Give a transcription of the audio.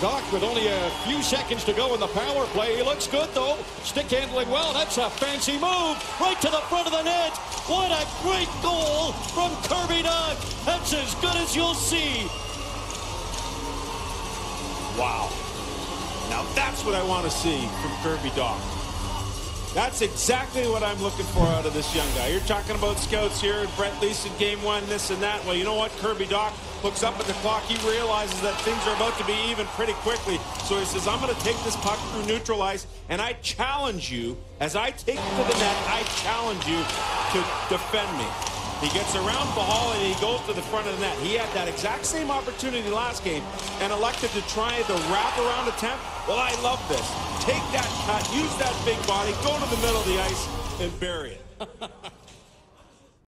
Dach with only a few seconds to go in the power play. He looks good, though. Stick handling well. That's a fancy move. Right to the front of the net. What a great goal from Kirby Dach. That's as good as you'll see. Wow. Now that's what I want to see from Kirby Dach. That's exactly what I'm looking for out of this young guy. You're talking about scouts here, Brett Leason, game one, this and that. Well, you know what? Kirby Dach looks up at the clock. He realizes that things are about to be even pretty quickly. So he says, I'm going to take this puck through neutral ice, and I challenge you, as I take it to the net, I challenge you to defend me. He gets around Pachal and he goes to the front of the net. He had that exact same opportunity last game and elected to try the wraparound attempt. Well, I love this. Take that cut, use that big body, go to the middle of the ice, and bury it.